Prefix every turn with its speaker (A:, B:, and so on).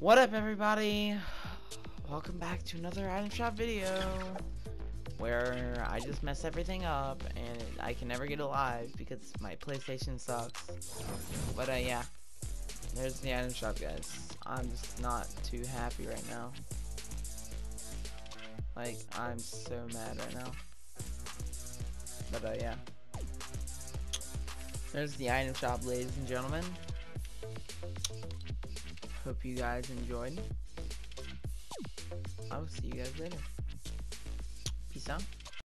A: What up everybody? Welcome back to another item shop video where I just mess everything up and I can never get alive because my PlayStation sucks. But uh, yeah, there's the item shop guys. I'm just not too happy right now. Like, I'm so mad right now. But uh, yeah. There's the item shop ladies and gentlemen. Hope you guys enjoyed. I will see you guys later. Peace out.